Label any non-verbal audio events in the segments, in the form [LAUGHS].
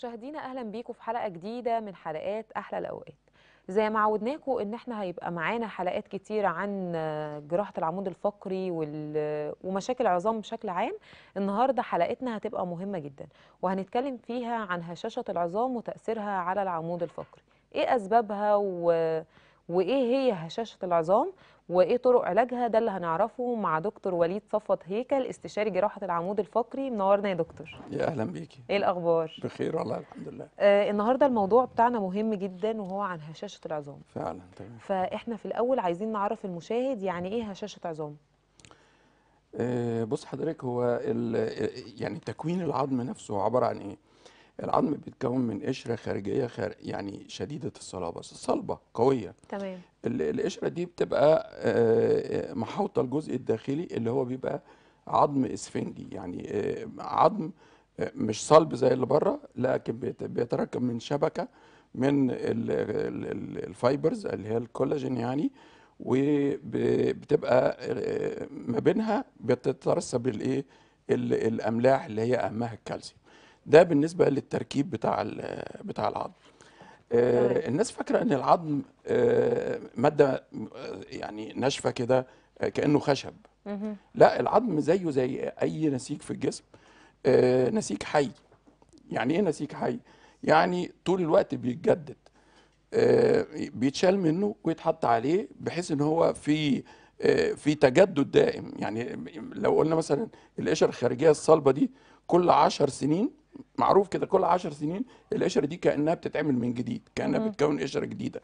مشاهدينا أهلا بيكم في حلقة جديدة من حلقات أحلى الأوقات. زي ما عودناكم إن إحنا هيبقى معانا حلقات كتيره عن جراحة العمود الفقري ومشاكل العظام بشكل عام. النهارده حلقتنا هتبقى مهمة جدا وهنتكلم فيها عن هشاشة العظام وتأثيرها على العمود الفقري. إيه أسبابها و... وإيه هي هشاشة العظام؟ وإيه طرق علاجها؟ ده اللي هنعرفه مع دكتور وليد صفوت هيكل استشاري جراحة العمود الفقري. منورنا يا دكتور. يا أهلا بيكي. إيه الأخبار؟ بخير والله الحمد لله. آه النهارده الموضوع بتاعنا مهم جدا وهو عن هشاشة العظام. فعلا تمام. فإحنا في الأول عايزين نعرف المشاهد يعني إيه هشاشة عظام؟ آه بص حضرتك هو يعني تكوين العظم نفسه عبارة عن إيه؟ العظم بيتكون من قشرة خارجية خار يعني شديدة الصلابة. صلبه قوية. تمام. ال- القشرة دي بتبقى محاوطه الجزء الداخلي اللي هو بيبقى عظم إسفنجي. يعني عظم مش صلب زي اللي بره لكن بيت- بيتركب من شبكة من ال- ال- ال- ال fibers اللي هي الكولاجين يعني وبتبقى ما بينها بتترسب الايه ال- الأملاح اللي هي أهمها الكالسيوم. ده بالنسبة للتركيب بتاع ال- بتاع العظم. آه،. الناس فاكرة إن العظم آه، مادة آه، يعني ناشفة كده كأنه خشب. لا العظم زيه زي أي نسيج في الجسم آه، نسيج حي. يعني إيه نسيج حي؟ يعني طول الوقت بيتجدد آه، بيتشال منه ويتحط عليه بحيث إن هو في في تجدد دائم. يعني لو قلنا مثلا القشرة الخارجية الصلبة دي كل عشر سنين معروف كده كل عشر سنين القشرة دي كأنها بتتعمل من جديد كأنها مم. بتكون قشرة جديدة.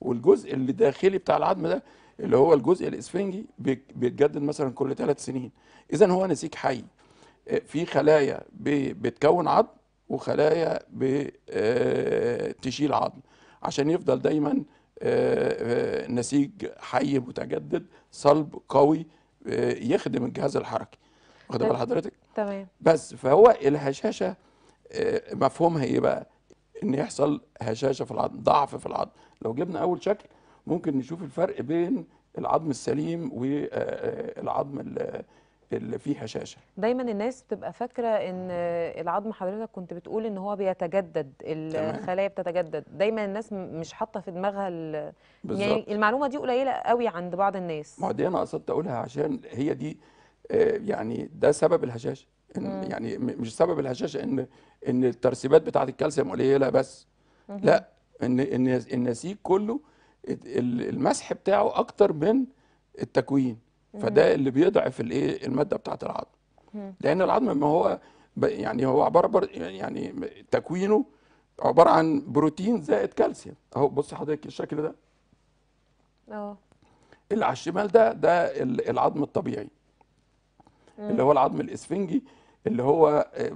والجزء اللي داخلي بتاع العظم ده اللي هو الجزء الإسفنجي بيتجدد مثلا كل ثلاث سنين. اذا هو نسيج حي. آه، في خلايا بتكون عظم وخلايا بتشيل عظم. عشان يفضل دايما آه، آه، نسيج حي متجدد صلب قوي آه، يخدم الجهاز الحركي. واخد بال. حضرتك؟ تمام. بس فهو الهشاشه آه، مفهومها إيه بقى؟ ان يحصل هشاشه في العظم ضعف في العظم. لو جبنا اول شكل ممكن نشوف الفرق بين العظم السليم والعظم اللي فيه هشاشه. دايما الناس بتبقى فاكرة إن العظم حضرتك كنت بتقول إن هو بيتجدد. الخلايا بتتجدد. دايما الناس مش حاطة في دماغها يعني المعلومة دي قليلة قوي عند بعض الناس. ما دي أنا قصدت أقولها عشان هي دي آه، يعني ده سبب الهشاشه إن. يعني مش سبب الهشاشه إن إن الترسيبات بتاعة الكالسيوم قليلة بس. لا إن إن النسيج كله ال- ال- المسح بتاعه أكتر من التكوين. فده اللي بيضعف الإيه المادة بتاعة العظم. لأن العظم ما هو يعني هو عبارة يعني تكوينه عبارة عن بروتين زائد كالسيوم. أهو بص حضرتك الشكل ده. أه. اللي على الشمال ده ده ال- العظم الطبيعي. اللي هو العظم الاسفنجي اللي هو آه،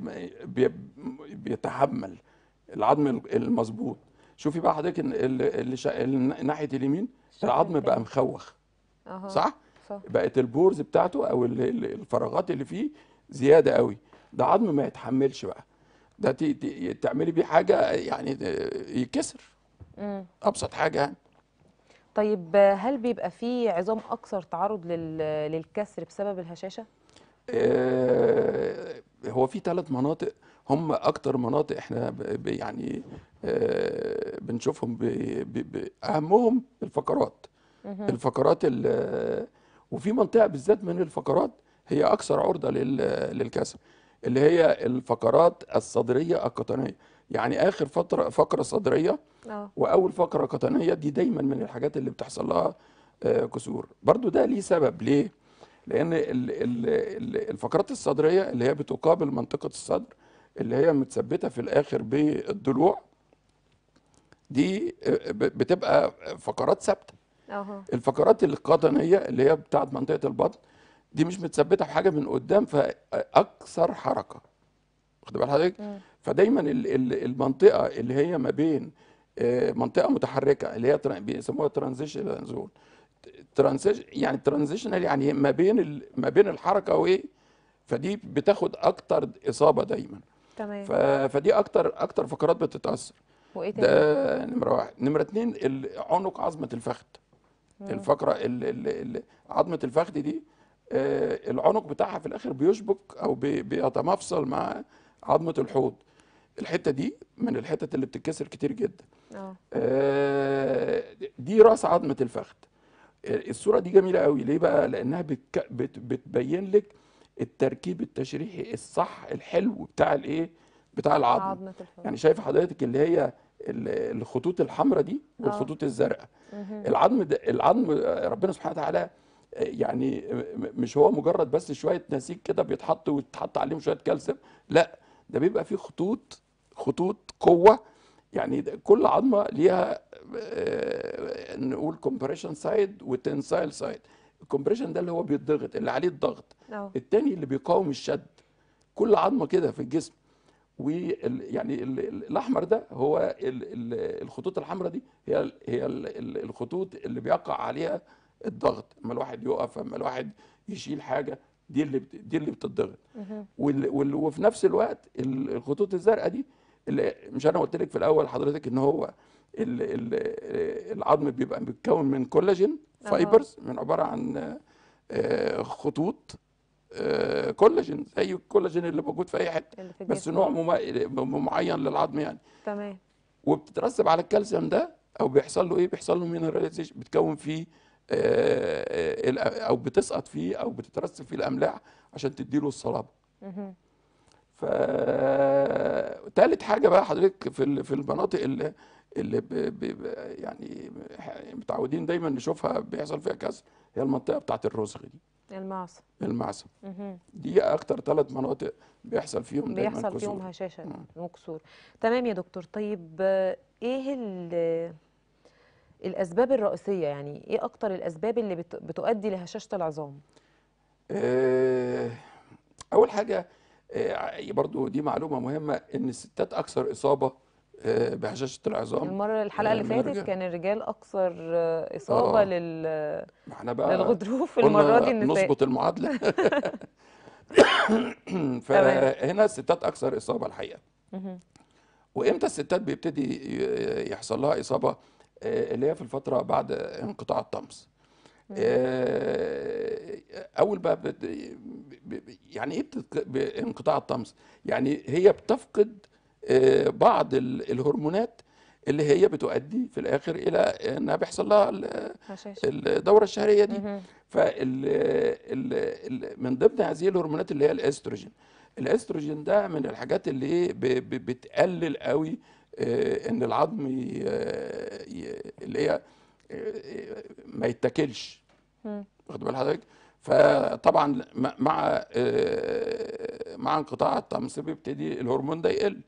بي- بيتحمل العظم المظبوط. شوفي بقى حضرتك اللي شا- ناحية اليمين العظم بقى. مخوخ. أها. صح؟ صح. بقت ال pores بتاعته أو ال- ال- الفراغات اللي فيه زيادة قوي. ده عظم ما يتحملش بقى. ده ت- ت- تعملي بيه حاجة يعني آه، يكسر مم. أبسط حاجة يعني. طيب هل بيبقى في عظام أكثر تعرض لل... للكسر بسبب الهشاشة؟ هو في ثلاث مناطق هم أكتر مناطق إحنا يعني آه، بنشوفهم أهمهم الفقرات. الفقرات ال- وفي منطقة بالذات من الفقرات هي أكثر عرضة لل- للكسر اللي هي الفقرات الصدرية القطنية. يعني آخر فترة فقرة صدرية آه. وأول فقرة قطنية دي دايما من الحاجات اللي بتحصل لها آه، كسور. برضو ده ليه سبب. ليه؟ لأن ال- ال- ال- الفقرات الصدرية اللي هي بتقابل منطقة الصدر اللي هي متثبتة في الآخر بالضلوع دي بتبقى فقرات ثابتة. الفقرات القطنيه اللي هي بتاعت منطقة البطن دي مش متثبتة في حاجة من قدام فأكثر حركة. واخد بال حضرتك. فدايما ال- ال- المنطقة اللي هي ما بين آه، منطقة متحركة اللي هي بيسموها transition zone transition يعني transitional يعني ما بين ما بين الحركة وايه فدي بتاخد أكتر إصابة دايما. تمام. فدي أكتر أكتر فقرات بتتأثر. وإيه ده نمرة واحد. نمرة اتنين عنق عظمة الفخذ. الفقرة ال- ال- ال- عظمة الفخذ دي آه، العنق بتاعها في الآخر بيشبك أو بي- بيتمفصل مع عظمة الحوض. الحتة دي من الحتت اللي بتتكسر كتير جدا. آه. آه، دي رأس عظمة الفخذ. الصورة دي جميلة قوي. ليه بقى؟ لأنها بتك... بت... بتبين لك التركيب التشريحي الصح الحلو بتاع الإيه؟ بتاع العظم عظمة يعني شايف حضرتك اللي هي ال- الخطوط الحمراء دي والخطوط الزرقاء. العظم ده العظم ربنا سبحانه وتعالى يعني مش هو مجرد بس شوية نسيج كده بيتحط ويتحط عليهم شوية كالسيوم لا ده بيبقى فيه خطوط خطوط قوة. يعني كل عظمة ليها آه، نقول compression side و tensile side ال compression ده اللي هو بيتضغط اللي عليه الضغط. آه التاني اللي بيقاوم الشد. كل عظمة كده في الجسم. وال يعني ال- الأحمر ده هو ال ال الخطوط الحمراء دي هي هي ال ال الخطوط اللي بيقع عليها الضغط. أما الواحد يقف أما الواحد يشيل حاجة دي اللي بت دي اللي بتضغط وفي نفس الوقت ال- الخطوط الزرقاء دي اللي مش أنا قلت لك في الأول حضرتك إن هو العظم بيبقى متكون من كولاجين. fibers من عبارة عن آه، خطوط آه، كولاجين زي الكولاجين اللي موجود في أي حتة بس نوع معين للعظم يعني. تمام. وبتترسب على الكالسيوم ده أو بيحصل له إيه؟ بيحصل له مينراليزيشن بتكون فيه آه، أو بتسقط فيه أو بتترسب فيه الأملاح عشان تديله الصلابة. مهم. ف تالت حاجة بقى حضرتك في في المناطق اللي اللي ب... ب... يعني متعودين دايما نشوفها بيحصل فيها كسر هي المنطقة بتاعت الرسغ دي. المعصم. المعصم. دي أكتر ثلاث مناطق بيحصل فيهم دايما بيحصل فيهم كسور. هشاشة مم. وكسور تمام يا دكتور. طيب إيه ال- الأسباب الرئيسية؟ يعني إيه أكتر الأسباب اللي بت- بتؤدي لهشاشة العظام؟ آه، أول حاجة برضو دي معلومة مهمة إن الستات أكثر إصابة آه، بهشاشة العظام. المرة الحلقة آه، اللي فاتت الرجال. كان الرجال أكثر آه، إصابة آه. لل... إحنا بقى للغضروف المرة دي النساء نظبط المعادلة. [LAUGHS] [COUGHS] فهنا الستات أكثر إصابة الحقيقة. وإمتى الستات بيبتدي يحصل لها إصابة؟ آه، اللي هي في الفترة بعد انقطاع الطمس. آه، أول بقى يعني إيه بانقطاع الطمس؟ يعني هي بتفقد آه، بعض ال- الهرمونات اللي هي بتؤدي في الآخر إلى إنها بيحصل لها الدورة الشهرية دي. فال ال ال من ضمن هذه الهرمونات اللي هي الأستروجين. الأستروجين ده من الحاجات اللي بتقلل قوي آه، إن العظم اللي هي آه، ما يتاكلش. واخد بال حضرتك؟ فطبعا م- مع آه، مع انقطاع الطمس بيبتدي الهرمون ده يقل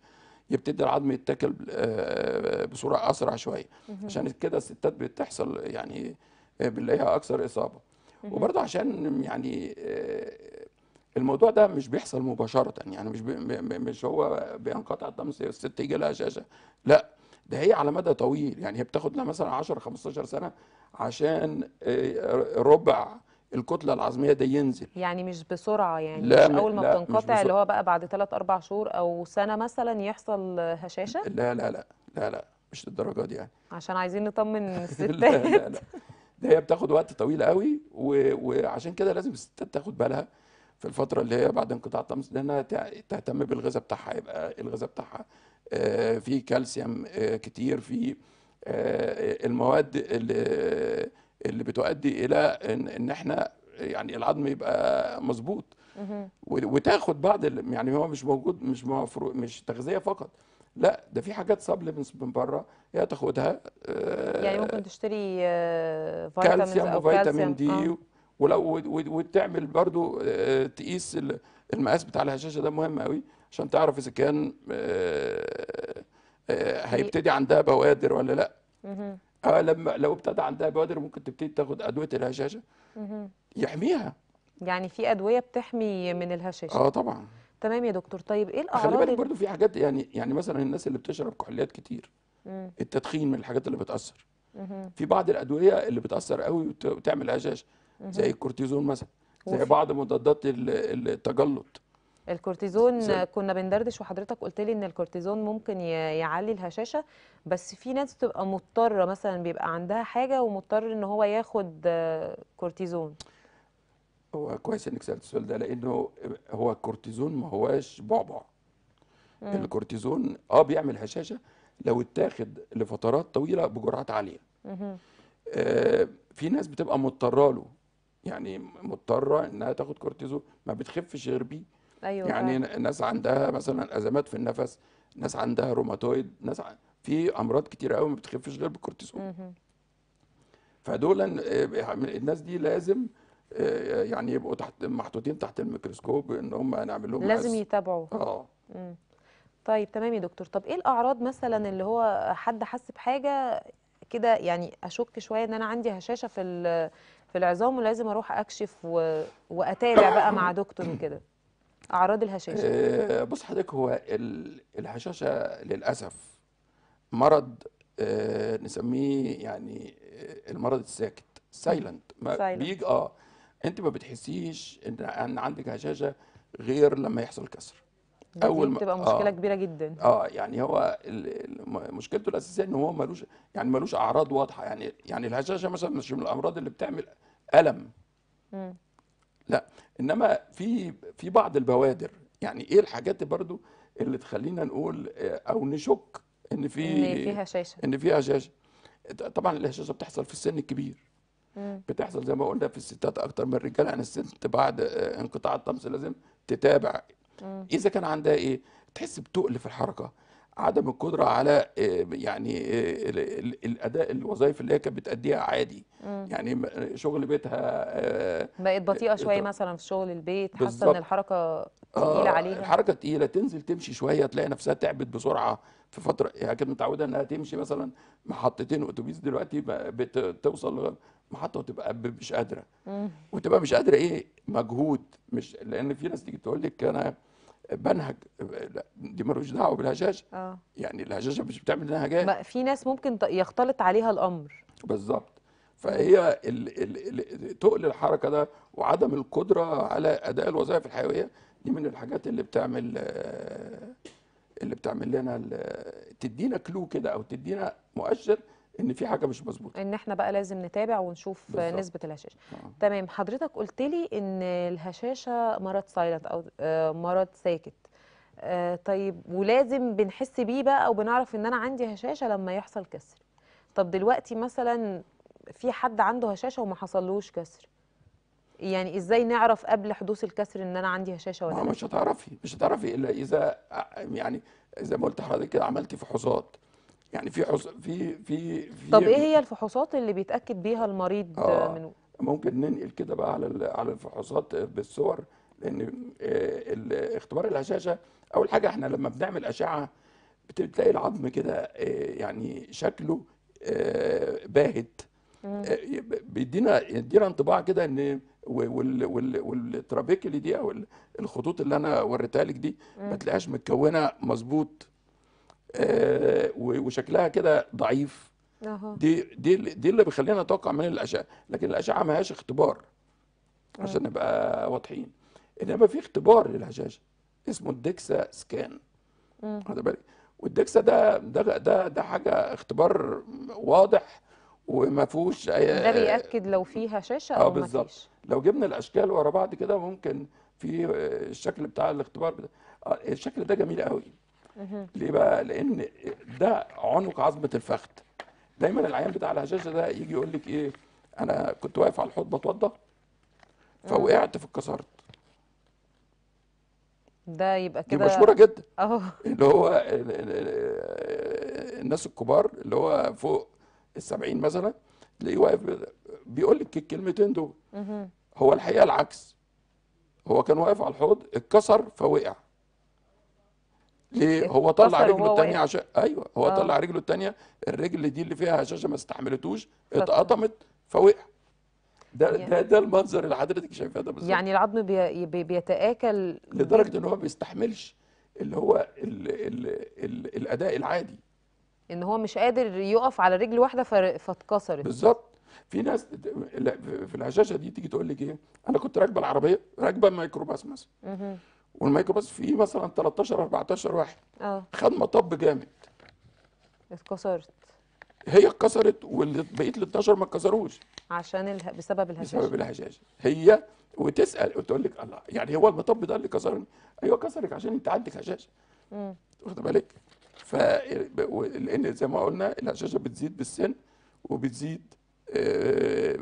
يبتدي العظم يتاكل آه، بصورة أسرع شوية. عشان كده الستات بتحصل يعني آه، بنلاقيها أكثر إصابة. وبرضه عشان يعني آه، الموضوع ده مش بيحصل مباشرة يعني مش مش هو بينقطع الطمس الست يجي لها هشاشه لا ده هي على مدى طويل يعني هي بتاخد لها مثلا 10 15 سنة عشان آه، ربع الكتلة العظمية ده ينزل. يعني مش بسرعة يعني لا مش أول ما لا، بتنقطع اللي. هو بقى بعد 3 4 شهور أو سنة مثلا يحصل هشاشة؟ لا لا لا لا لا مش للدرجة دي يعني. عشان عايزين نطمن [LAUGHS] لا الستات. لا لا ده هي بتاخد وقت طويل قوي و... وعشان كده لازم الستات تاخد بالها في الفترة اللي هي بعد انقطاع الطمس لأنها تع- تهتم بالغذاء بتاعها يبقى الغذاء بتاعها آه، فيه كالسيوم آه، كتير فيه آه، المواد اللي اللي بتؤدي إلى إن إن إحنا يعني العظم يبقى مظبوط. وتاخد بعض يعني هو مش موجود مش مفروض مش تغذية فقط. لا ده في حاجات supplements من بره هي تاخدها آه، يعني ممكن تشتري آه، vitamins كالسيوم وفيتامين كالسيوم. دي آه. ولو وتعمل برضو آه، تقيس ال- المقياس بتاع الهشاشة ده مهم قوي عشان تعرف إذا كان آه، آه، هيبتدي عندها بوادر ولا لا. آه لما لو ابتدى عندها بوادر ممكن تبتدي تاخد أدوية الهشاشة. يحميها. يعني في أدوية بتحمي من الهشاشة. آه طبعا. تمام يا دكتور. طيب إيه خلي الأعراض بالك ال- برضو في حاجات يعني يعني مثلا الناس اللي بتشرب كحوليات كتير. مم. التدخين من الحاجات اللي بتأثر. مهم. في بعض الأدوية اللي بتأثر قوي وت- وتعمل هشاشة. زي. الكورتيزون مثلا. زي وفي بعض مضادات ال- التجلط. الكورتيزون زي كنا بندردش وحضرتك قلت لي إن الكورتيزون ممكن يعلي الهشاشة بس في ناس بتبقى مضطرة مثلا بيبقى عندها حاجة ومضطر إن هو ياخد كورتيزون. هو كويس إنك سألت السؤال ده لأنه هو الكورتيزون ما هواش بعبع. الكورتيزون آه بيعمل هشاشة لو اتاخد لفترات طويلة بجرعات عالية. آه في ناس بتبقى مضطرة له يعني مضطرة إنها تاخد كورتيزون ما بتخفش غير بيه. أيوه يعني فعلا. ناس عندها مثلا أزمات في النفس ناس عندها روماتويد ناس ع- في أمراض كتير قوي ما بتخفش غير بالكورتيزون. فدول آه، الناس دي لازم آه، يعني يبقوا تحت محطوطين تحت الميكروسكوب إن هم نعمل لهم لازم. يتابعوا آه مم. طيب تمام يا دكتور طب إيه الأعراض مثلا اللي هو حد حس بحاجة كده يعني أشك شوية إن أنا عندي هشاشة في في العظام ولازم أروح أكشف و... وأتابع بقى مع دكتور وكده أعراض الهشاشة آه، بص حضرتك هو ال- الهشاشة للأسف مرض آه، نسميه يعني آه، المرض الساكت سايلنت ما. بيجي آه أنت ما بتحسيش إن عندك هشاشة غير لما يحصل كسر أول ما- بتبقى مشكلة آه. كبيرة جدا آه يعني هو مشكلته الأساسية إن هو ملوش يعني ملوش أعراض واضحة يعني يعني الهشاشة مثلا مش من الأمراض اللي بتعمل ألم مم. لا إنما في في بعض البوادر. يعني إيه الحاجات برضو اللي تخلينا نقول آه، أو نشك إن في إن في هشاشه إن في هشاشه طبعا الهشاشه بتحصل في السن الكبير. مم. بتحصل زي ما قلنا في الستات أكتر من الرجاله يعني الست بعد آه، انقطاع الطمس لازم تتابع. مم. إذا كان عندها إيه؟ تحس بتقل في الحركة. عدم القدرة على آه، يعني آه، ال- ال- الأداء الوظائف اللي هي كانت بتأديها عادي مم. يعني شغل بيتها آه، بقت بطيئة شوية مثلا في شغل البيت حاسة إن. الحركة آه تقيلة عليها الحركه تقيلة تنزل تمشي شوية تلاقي نفسها تعبت بسرعة في فترة هي كانت متعودة إنها تمشي مثلا محطتين أتوبيس دلوقتي بتوصل محطة وتبقى مش قادرة مم. وتبقى مش قادرة إيه مجهود مش لأن في ناس تيجي تقول لك أنا بنهج دي ملوش دعوة بالهشاشه آه. يعني الهشاشه مش بتعمل نهجات بقى في ناس ممكن يختلط عليها الأمر. بالظبط. فهي ال ال ال تقل الحركة ده وعدم القدرة على أداء الوظائف الحيوية دي من الحاجات اللي بتعمل آه، اللي بتعمل لنا تدينا كلو كده أو تدينا مؤشر إن في حاجة مش مظبوطة. إن إحنا بقى لازم نتابع ونشوف بالظبط. نسبة الهشاشة آه. تمام. حضرتك قلت لي إن الهشاشة مرض silent أو آه، مرض ساكت. آه، طيب ولازم بنحس بيه بقى أو بنعرف إن أنا عندي هشاشة لما يحصل كسر. طب دلوقتي مثلا في حد عنده هشاشة وما حصلوش كسر. يعني إزاي نعرف قبل حدوث الكسر إن أنا عندي هشاشة ما ولا لأ؟ مش هتعرفي مش هتعرفي إلا إذا ع- يعني زي ما قلت لحضرتك كده عملتي فحوصات يعني في حص... في في في طب إيه هي الفحوصات اللي بيتأكد بيها المريض آه،. من ممكن ننقل كده بقى على ال- على الفحوصات بالصور لأن آه، اختبار الهشاشة أول حاجة إحنا لما بنعمل أشعة بتلاقي العظم كده آه، يعني شكله آه، باهت. بيدينا يدينا انطباع كده إن وال وال والترابيكلي دي أو ال- الخطوط اللي أنا وريتها لك دي ما تلاقيهاش متكونة مظبوط. وشكلها كده ضعيف. دي دي دي اللي بيخلينا نتوقع من الأشعة لكن الأشعة ما هياش اختبار عشان نبقى واضحين. إنما في اختبار للهشاشه اسمه الدكسا سكان. واخد بالك؟ والدكسا ده ده ده ده حاجة اختبار واضح وما فيهوش أي ده بيأكد لو في هشاشة آه أو بالظبط. مفيش لو جبنا الأشكال ورا بعض كده ممكن في آه، الشكل بتاع الاختبار ده آه، الشكل ده جميل قوي. ليه بقى؟ لأن ده عنق عظمة الفخذ دايما العيان بتاع الهشاشة ده يجي يقول لك إيه؟ أنا كنت واقف على الحوض بتوضى فوقعت فاتكسرت ده يبقى دي كده مشهورة جدا. أهو. اللي هو ال- ال- ال- الناس الكبار اللي هو فوق السبعين مثلا تلاقيه واقف بيقول لك الكلمتين دول. هو الحقيقة العكس. هو كان واقف على الحوض اتكسر فوقع. ليه؟ هو طلع رجله واقف. عشان أيوه هو آه. طلع رجله التانية الرجل دي اللي فيها هشاشه ما استحملتوش اتقطمت فوقع. ده يعني- ده ده المنظر اللي حضرتك شايفاه ده بالظبط. يعني العظم بي بي بيتآكل لدرجة إن هو ما بيستحملش اللي هو ال ال ال الأداء العادي. إن هو مش قادر يقف على رجل واحدة فاتكسرت. بالظبط. في ناس في الهشاشه دي تيجي تقول لك إيه؟ أنا كنت راكبة العربية راكبة ميكروباص مثلا. والميكروباص فيه مثلا 13 14 واحد. آه. خد مطب جامد. اتكسرت. هي اتكسرت واللي بقيه ال 12 ما اتكسروش. عشان اله... بسبب الهشاشة. بسبب الهشاشة. هي وتسأل وتقول لك الله يعني هو المطب ده اللي كسرني؟ أيوه كسرك عشان أنت عندك هشاشة. مم. واخد بالك؟ ف لأن زي ما قلنا الهشاشة بتزيد بالسن وبتزيد آه،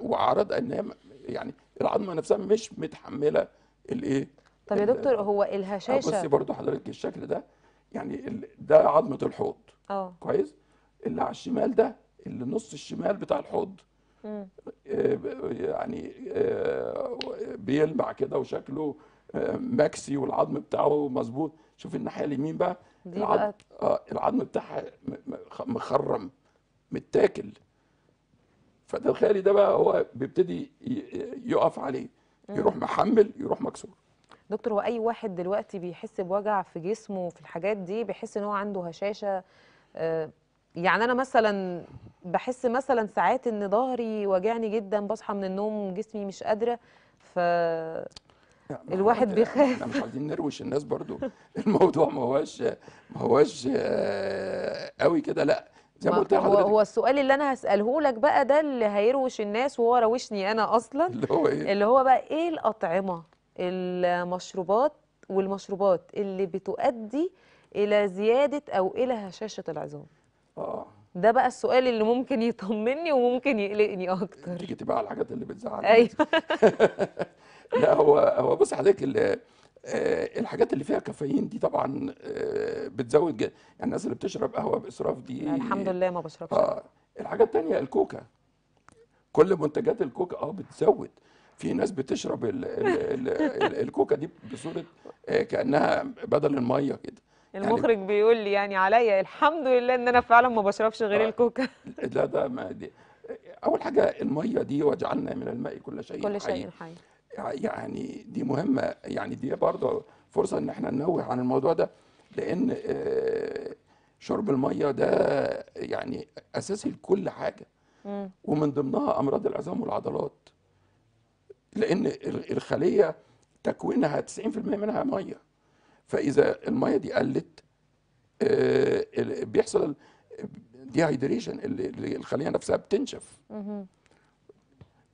وأعراض ان هي م- يعني العظمة نفسها مش متحملة الإيه؟ طب يا دكتور هو آه، بصي الهشاشه برضو حضرتك الشكل ده يعني ده عظمة الحوض. آه. كويس؟ اللي على الشمال ده اللي نص الشمال بتاع الحوض. مم. آه، يعني آه، بيلمع كده وشكله آه، ماكسي والعظم بتاعه مظبوط. شوف الناحية اليمين بقى دي العظم بقى آه العظم بتاعها مخرم متاكل. فده الخالي ده بقى هو بيبتدي يقف عليه. يروح محمل يروح مكسور. دكتور هو أي واحد دلوقتي بيحس بوجع في جسمه وفي الحاجات دي بيحس إن هو عنده هشاشة آه، يعني أنا مثلا بحس مثلا ساعات إن ظهري واجعني جدا بصحى من النوم جسمي مش قادرة ف الواحد بيخاف. إحنا مش عايزين نروش الناس برضو. [LAUGHS] الموضوع ما هوش ما هوش آه، قوي كده لا زي ما قلت هو لحضرتك هو السؤال اللي أنا هسأله لك بقى ده اللي هيروش الناس وهو روشني أنا أصلا اللي هو إيه؟ اللي هو بقى إيه الأطعمة؟ المشروبات والمشروبات اللي بتؤدي إلى زيادة أو إلى هشاشة العظام. آه. ده بقى السؤال اللي ممكن يطمني وممكن يقلقني أكتر. تيجي تبقى على الحاجات اللي بتزعل. أيوه. [LAUGHS] لا هو هو بص حضرتك آه، الحاجات اللي فيها كافيين دي طبعا آه، بتزود جدا يعني الناس اللي بتشرب قهوة بإسراف دي الحمد لله ما بشربش. آه الحاجة التانية الكوكا. كل منتجات الكوكا آه بتزود. في ناس بتشرب ال ال ال ال الكوكا دي بصورة آه، كأنها بدل المية كده. يعني المخرج بيقول لي يعني عليا الحمد لله إن أنا فعلا ما بشربش غير آه. الكوكا. لا ده ما دي أول حاجة المية دي وجعلنا من الماء كل شيء كل شيء حي. يعني دي مهمة يعني دي برضه فرصة إن إحنا ننوه عن الموضوع ده لأن آه، شرب المية ده يعني أساسي لكل حاجة. مم. ومن ضمنها أمراض العظام والعضلات. لأن ال- الخلية تكوينها 90% منها مية. فإذا المية دي قلت آه، بيحصل ديهايدريشن الخلية نفسها بتنشف.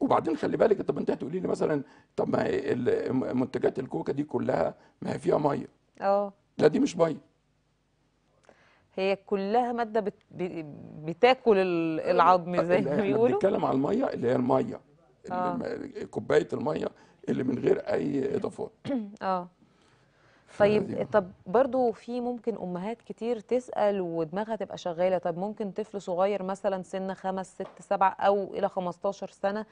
وبعدين خلي بالك طب انت هتقولي لي مثلا طب ما منتجات الكوكا دي كلها ما هي فيها مية. آه. لا دي مش مية. هي كلها مادة بت... بتاكل ال- العظم زي ما بيقولوا؟ بنتكلم على المية اللي هي المية. آه. كوباية المية اللي من غير أي إضافات. [CLEARS THROAT] آه. طيب طب برضو في ممكن أمهات كتير تسأل ودماغها تبقى شغالة طب ممكن طفل صغير مثلا سن خمس ست سبع أو إلى 15 سنة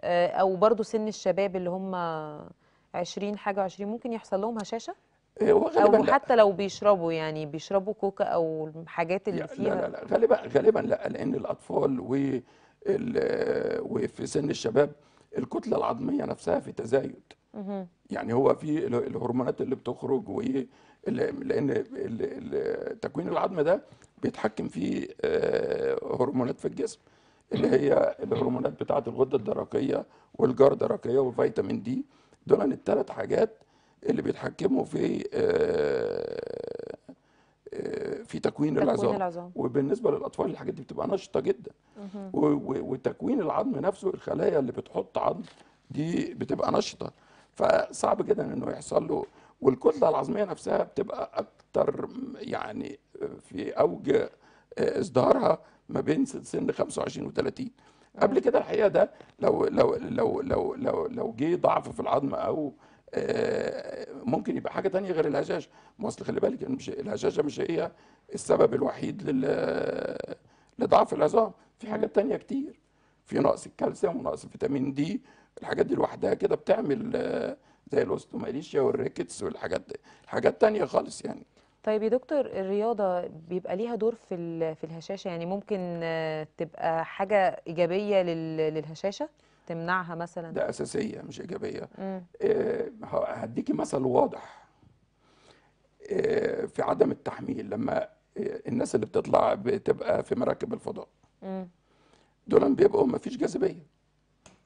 آه، أو برضو سن الشباب اللي هم 20 حاجة 20 ممكن يحصل لهم هشاشة؟ إيه، أو لا. حتى لو بيشربوا يعني بيشربوا كوكا أو الحاجات اللي يا- لا فيها؟ لا لا غالبا غالبا لا لأن الأطفال و وفي سن الشباب الكتلة العظمية نفسها في تزايد. يعني هو في ال- الهرمونات اللي بتخرج و ال- لأن تكوين العظم ده بيتحكم فيه آه، هرمونات في الجسم اللي هي الهرمونات بتاعة الغدة الدرقية والجار الدرقية والفيتامين دي دول الثلاث حاجات اللي بيتحكموا في آه، في تكوين تكوين العظام. العظام. وبالنسبة للأطفال الحاجات دي بتبقى نشطة جدا. وتكوين العظم نفسه الخلايا اللي بتحط عظم دي بتبقى نشطة. فصعب جدا إنه يحصل له. والكتلة العظمية نفسها بتبقى أكتر يعني في أوج ازدهارها ما بين سن 25 و 30 قبل كده الحقيقة ده لو لو لو لو لو لو جه ضعف في العظم أو ممكن يبقى حاجة تانية غير الهشاشه ما أصل خلي بالك مش الهشاشه مش هي السبب الوحيد لل لضعف العظام. في. حاجات تانية كتير. في نقص الكالسيوم ونقص فيتامين دي الحاجات دي لوحدها كده بتعمل آه، زي ال osteomalacia وال rickets والحاجات دي. حاجات تانية خالص يعني. طيب يا دكتور الرياضة بيبقى ليها دور في في الهشاشة؟ يعني ممكن آه، تبقى حاجة إيجابية لل- للهشاشة؟ تمنعها مثلا ده أساسية مش إيجابية مم. آه، ه- هديكي مثل واضح آه، في عدم التحميل لما آه، الناس اللي بتطلع بتبقى في مراكب الفضاء. دول بيبقوا ما فيش جاذبية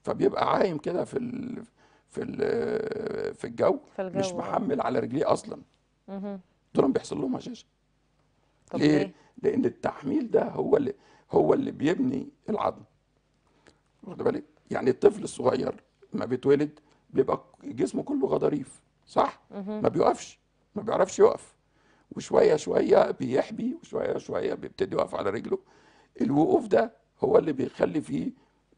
فبيبقى عايم كده في ال في ال في الجو في الجو مش آه. محمل على رجليه أصلا. دول بيحصل لهم هشاشه ليه؟ ليه؟ لأن التحميل ده هو اللي هو اللي بيبني العظم واخد بالك يعني الطفل الصغير ما بيتولد بيبقى جسمه كله غضاريف صح. ما بيقفش ما بيعرفش يقف. وشوية شوية بيحبي وشوية شوية بيبتدي يقف على رجله. الوقوف ده هو اللي بيخلي فيه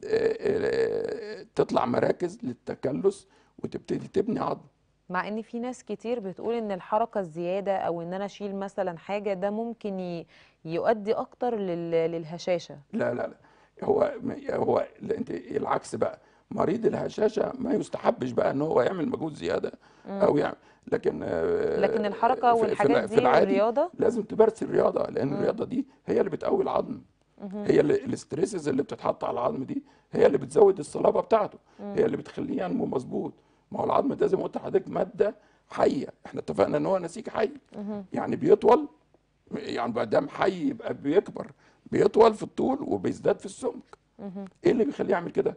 آه، آه، تطلع مراكز للتكلس وتبتدي تبني عظم مع إن في ناس كتير بتقول إن الحركة الزيادة أو إن أنا أشيل مثلا حاجة ده ممكن. يؤدي أكتر لل... للهشاشة. لا لا لا. هو هو انت العكس بقى. مريض الهشاشة ما يستحبش بقى إن هو يعمل مجهود زيادة أو يعمل لكن آه، لكن الحركة في- في والحاجات في دي العادي والرياضة؟ لازم تمارس الرياضة لأن الرياضة دي هي اللي بتقوي العظم. هي اللي الاستريسز اللي بتتحط على العظم دي هي اللي بتزود الصلابة بتاعته. هي اللي بتخليه ينمو مظبوط. ما هو العظم ده زي ما قلت لحضرتك مادة حية. إحنا اتفقنا إن هو نسيج حي. يعني بيطول يعني ما دام حي يبقى بيكبر. بيطول في الطول وبيزداد في السمك. إيه اللي بيخليه يعمل كده؟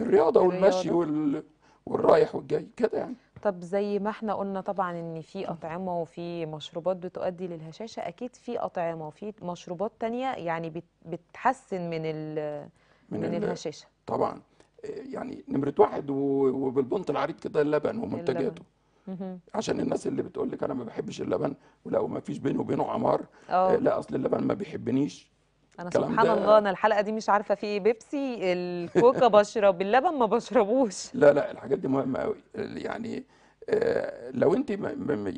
الرياضة والمشي. وال... والرايح والجاي كده يعني. طب زي ما إحنا قلنا طبعا إن في أطعمة وفي مشروبات بتؤدي للهشاشة أكيد في أطعمة وفي مشروبات تانية يعني بت... بتحسن من ال... من من ال- الهشاشة. طبعا. يعني نمرة واحد وبالبنط العريض كده اللبن ومنتجاته. مهم. عشان الناس اللي بتقول لك أنا ما بحبش اللبن ولا وما فيش بيني وبينه عمار آه. آه، لا أصل اللبن ما بيحبنيش. أنا سبحان الله أنا الحلقة دي مش عارفة في إيه. بيبسي الكوكا [LAUGHS] بشرب اللبن ما بشربوش. لا لا الحاجات دي مهمة قوي يعني آه، لو أنت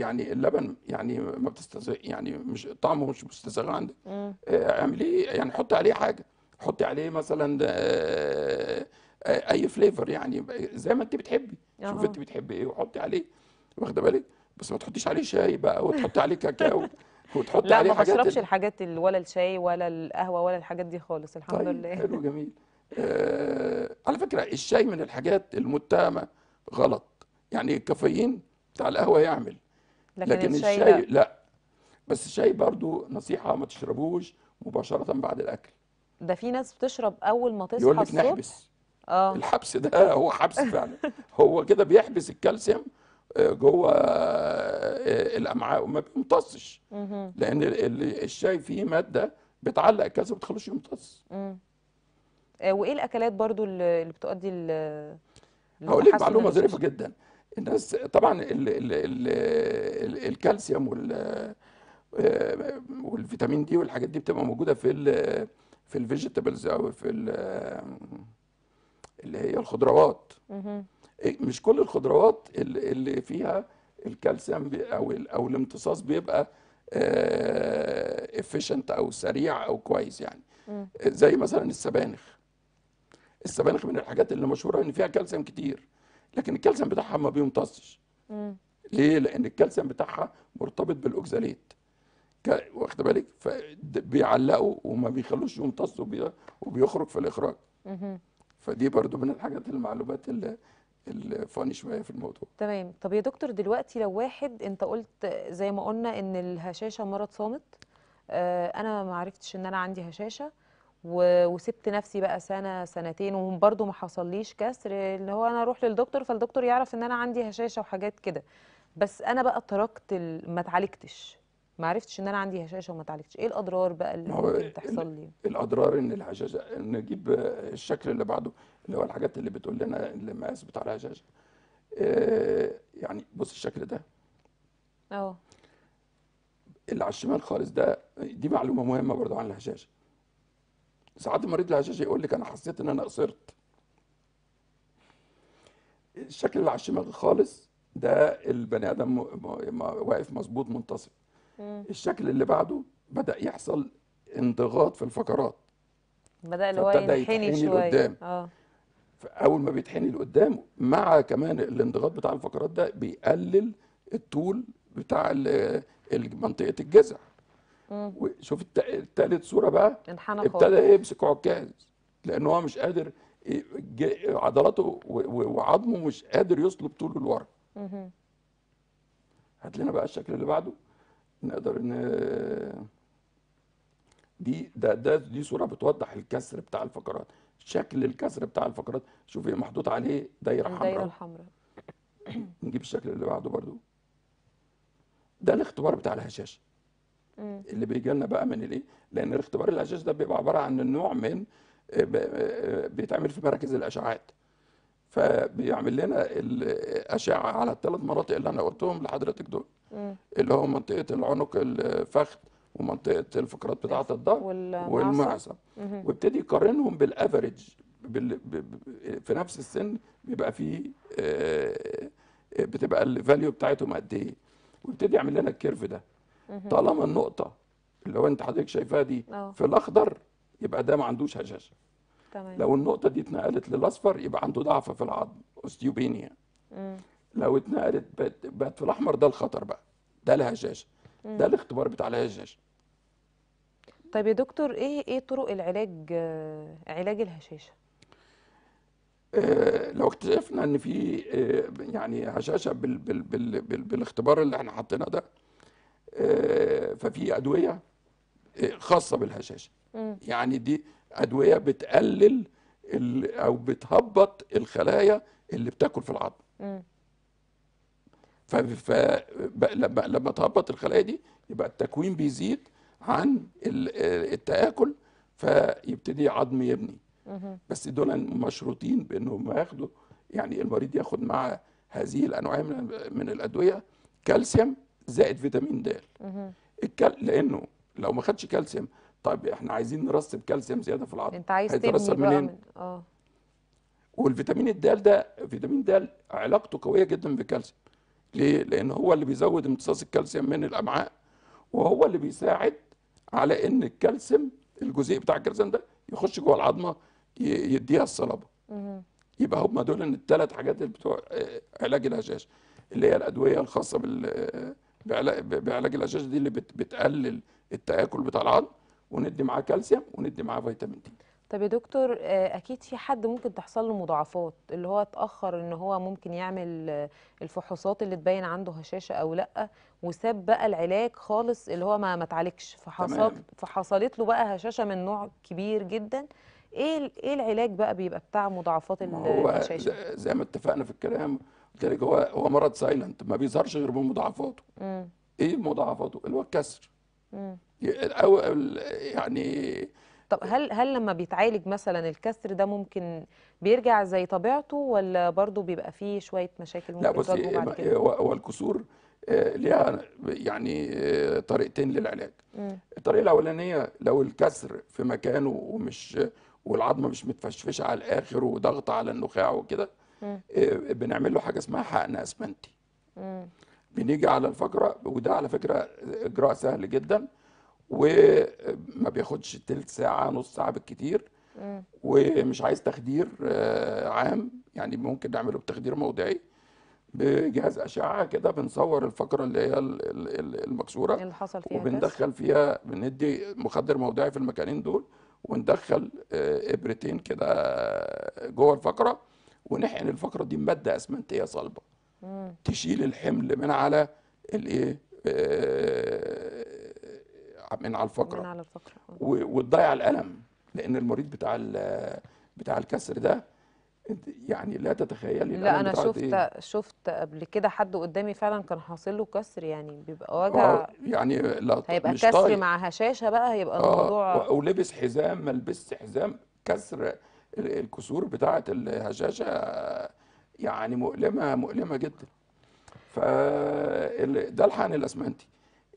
يعني اللبن يعني ما بتستساغ يعني مش طعمه مش مستساغ عندك. آه، اعمليه يعني حطي عليه حاجة. حطي عليه مثلا آه، آه، أي فليفر يعني زي ما أنت بتحبي. شوفي. أنت بتحبي إيه وحطي عليه. واخده بالك بس ما تحطيش عليه شاي بقى وتحطي عليه كاكاو [LAUGHS] وتحطي لا عليه ما حاجات بشربش ال- الحاجات ال- ولا الشاي ولا القهوة ولا الحاجات دي خالص الحمد طيب لله. حلو [LAUGHS] جميل. آه على فكرة الشاي من الحاجات المتهمة غلط. يعني الكافيين بتاع القهوة يعمل لكن, لكن الشاي, الشاي لا. لا. بس الشاي برضو نصيحة ما تشربوش مباشرة بعد الأكل. ده في ناس بتشرب أول ما تصحى يقول لك نحبس. آه. الحبس ده هو حبس فعلا. هو كده بيحبس الكالسيوم جوه آه، الأمعاء وما بيمتصش ال- الشاي فيه مادة بتعلق الكالسيوم ما بتخلوش يمتص. آه، وإيه الأكلات برضو اللي بتؤدي هقول لك معلومة ظريفة؟ جدا الناس طبعا ال ال ال ال الكالسيوم وال آه، والفيتامين دي والحاجات دي بتبقى موجودة في ال في ال vegetables أو في ال- اللي هي الخضروات. مش كل الخضروات اللي فيها الكالسيوم أو أو الامتصاص بيبقى efficient أو سريع أو كويس يعني. زي مثلا السبانخ. السبانخ من الحاجات اللي مشهورة إن فيها كالسيوم كتير لكن الكالسيوم بتاعها ما بيمتصش. ليه؟ لأن الكالسيوم بتاعها مرتبط بال oxalate ك- واخد بالك؟ فبيعلقوا وما بيخلوش يمتص وبي- وبيخرج في الإخراج. فدي برضو من الحاجات المعلومات اللي ال funny شوية في الموضوع. تمام. طب يا دكتور دلوقتي لو واحد انت قلت زي ما قلنا إن الهشاشة مرض صامت. آه، أنا ما عرفتش إن أنا عندي هشاشة و- وسبت نفسي بقى سنة سنتين وبرضه ما حصليش كسر اللي هو أنا أروح للدكتور فالدكتور يعرف إن أنا عندي هشاشة وحاجات كده. بس أنا بقى تركت ما اتعالجتش. ما عرفتش إن أنا عندي هشاشة وما اتعالجتش. إيه الأضرار بقى اللي ممكن تحصل لي؟ الأضرار إن الهشاشة نجيب الشكل اللي بعده. اللي هو الحاجات اللي بتقول لنا المقاس بتاع الهشاشه آه، يعني بص الشكل ده. آه. اللي على الشمال خالص ده دي معلومة مهمة برضو عن الهشاشه ساعات مريض الهشاشه يقول لك أنا حسيت إن أنا قصرت. الشكل اللي على الشمال خالص ده البني آدم م- م- م- واقف مظبوط منتصب. الشكل اللي بعده بدأ يحصل انضغاط في الفقرات. بدأ اللي هو ينحني لقدام. آه. اول ما بيتحني لقدام مع كمان الانضغاط بتاع الفقرات ده بيقلل الطول بتاع منطقة الجذع. مم. وشوف الت- التالت صورة بقى انحنى ابتدى يمسك عكاز لأن هو مش قادر عضلاته وعظمه مش قادر يصلب طوله لورا. هات لنا بقى الشكل اللي بعده. نقدر ان دي ده ده دي صورة بتوضح الكسر بتاع الفقرات. شكل الكسر بتاع الفقرات. شوفي محطوط عليه دايرة حمراء. الحمراء. [COUGHS] نجيب الشكل اللي بعده برضو. ده الاختبار بتاع الهشاشه. اللي بيجي لنا بقى من الايه؟ لأن الاختبار الهشاشه ده بيبقى عبارة عن نوع من آه، ب- آه، بيتعمل في مراكز الأشعاعات. فبيعمل لنا الاشعه على الثلاث مناطق اللي أنا قلتهم لحضرتك دول. اللي هو منطقة العنق الفخذ ومنطقة الفقرات بتاعة الظهر والمعصم. وابتدي يقارنهم بالافريج. في نفس السن بيبقى فيه آه، بتبقى ال value بتاعتهم قد إيه ويبتدي يعمل لنا ال curve ده. طالما النقطة اللي هو انت حضرتك شايفاها دي آه في الأخضر يبقى ده ما عندوش هشاشة تمام لو النقطة دي اتنقلت للأصفر يبقى عنده ضعف في العظم osteopenia. لو اتنقلت بقت في الأحمر ده الخطر بقى ده الهشاشة. ده الاختبار بتاع الهشاشه طيب يا دكتور إيه إيه طرق العلاج علاج الهشاشة؟ آه، لو اكتشفنا ان في آه، يعني هشاشة بال بال بال بال بالاختبار اللي إحنا حاطينه ده آه، ففي أدوية آه، خاصة بالهشاشة. يعني دي أدوية بتقلل أو بتهبط الخلايا اللي بتاكل في العظم. مم. ف ف- ب- لما تهبط الخلايا دي يبقى التكوين بيزيد عن ال- التآكل فيبتدي عظم يبني. بس دول مشروطين بإنهم ياخدوا يعني المريض ياخد مع هذه الأنواع من الأدوية كالسيوم زائد فيتامين د لأنه لو ما خدش كالسيوم طيب إحنا عايزين نرسب كالسيوم زيادة في العظم أنت عايز تبني بقى منين؟ من آه والفيتامين الدال ده فيتامين د علاقته قوية جدا بالكالسيوم ليه؟ لأن هو اللي بيزود امتصاص الكالسيوم من الأمعاء وهو اللي بيساعد على إن الكالسيوم الجزيء بتاع الكالسيوم ده يخش جوه العظمة ي- يديها الصلابة مهم. يبقى هم دول الثلاث حاجات اللي بتوع آه، علاج الهشاشه اللي هي الأدوية الخاصة بال بعلاج, الهشاشه دي اللي بت- بتقلل التآكل بتاع العظم وندي معاه كالسيوم وندي معاه فيتامين دي طب يا دكتور آه، أكيد في حد ممكن تحصل له مضاعفات اللي هو اتأخر إن هو ممكن يعمل آه، الفحوصات اللي تبين عنده هشاشة أو لأ وساب بقى العلاج خالص اللي هو ما ما اتعالجش. فحصلت. فحصلت له بقى هشاشة من نوع كبير جدا. إيه إيه العلاج بقى بيبقى بتاع مضاعفات ما هو الهشاشة؟ زي- ما اتفقنا في الكلام قلت لك هو هو مرض سايلنت ما بيظهرش غير بمضاعفاته. إيه مضاعفاته؟ اللي هو الكسر. أو يعني طب هل هل لما بيتعالج مثلا الكسر ده ممكن بيرجع زي طبيعته ولا برضه بيبقى فيه شوية مشاكل لا ممكن بصي تواجهه بعد كده؟ هو هو الكسور آه، ليها يعني آه، طريقتين للعلاج. امم الطريقة الأولانية لو الكسر في مكانه ومش والعظمة مش متفشفشة على الآخر وضغط على النخاع وكده. آه، بنعمل له حاجة اسمها حقن أسمنتي. بنيجي على الفقرة وده على فكرة إجراء سهل جدا. وما بياخدش تلت ساعة نص ساعة بالكتير. ومش عايز تخدير آه، عام. يعني ممكن نعمله بتخدير موضعي بجهاز أشعة كده بنصور الفقرة اللي هي ال- ال- ال- المكسورة اللي حصل فيها وبندخل فيها بندي مخدر موضعي في المكانين دول وندخل آه، إبرتين كده جوه الفقرة ونحقن الفقرة دي بماده أسمنتية صلبة. تشيل الحمل من على الايه آه، من على من الفقره على الفقرة. آه. و- وتضيع الألم لأن المريض بتاع بتاع الكسر ده يعني لا تتخيلي لا أنا بتاعه إيه شفت شفت قبل كده حد قدامي فعلا كان حاصل له كسر يعني بيبقى آه وجع يعني لا هيبقى مش كسر طايق. مع هشاشة بقى هيبقى آه الموضوع ولبس حزام ما لبسش حزام كسر ال- الكسور بتاعة الهشاشة يعني مؤلمة مؤلمة جدا. فده الحقن الأسمنتي.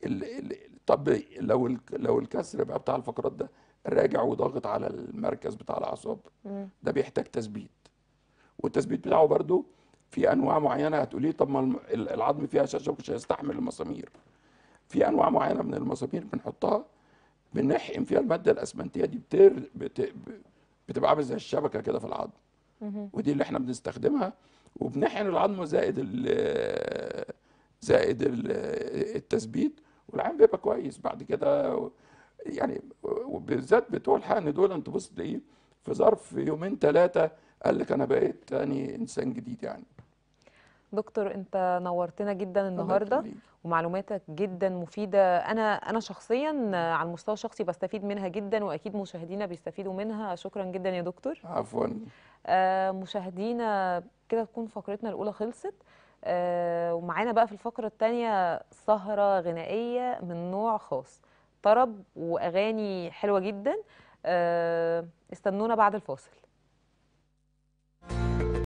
ال- ال- طب لو لو الكسر بقى بتاع الفقرات ده راجع وضاغط على المركز بتاع الأعصاب. ده بيحتاج تثبيت. والتثبيت بتاعه برضو في أنواع معينة هتقولي طب ما العظم فيها هشاشه مش هيستحمل المسامير. في أنواع معينة من المسامير بنحطها بنحقن فيها المادة الأسمنتية دي بتر بت... بتبقى عامله زي الشبكة كده في العظم. ودي اللي إحنا بنستخدمها. وبنحقن العظم زائد ال زائد ال التثبيت. والعين بيبقى كويس. بعد كده يعني وبالذات بتوع الحقن دول انت بص تلاقيه في ظرف يومين ثلاثة قال لك أنا بقيت تاني إنسان جديد يعني. دكتور انت نورتنا جدا النهارده. ومعلوماتك جدا مفيدة. أنا أنا شخصيا على المستوى الشخصي بستفيد منها جدا وأكيد مشاهدينا بيستفيدوا منها. شكرا جدا يا دكتور. عفوا. آه، مشاهدينا كده تكون فقرتنا الأولى خلصت. ومعانا بقى في الفقرة التانية سهرة غنائية من نوع خاص طرب وأغاني حلوة جدا. آه، استنونا بعد الفاصل.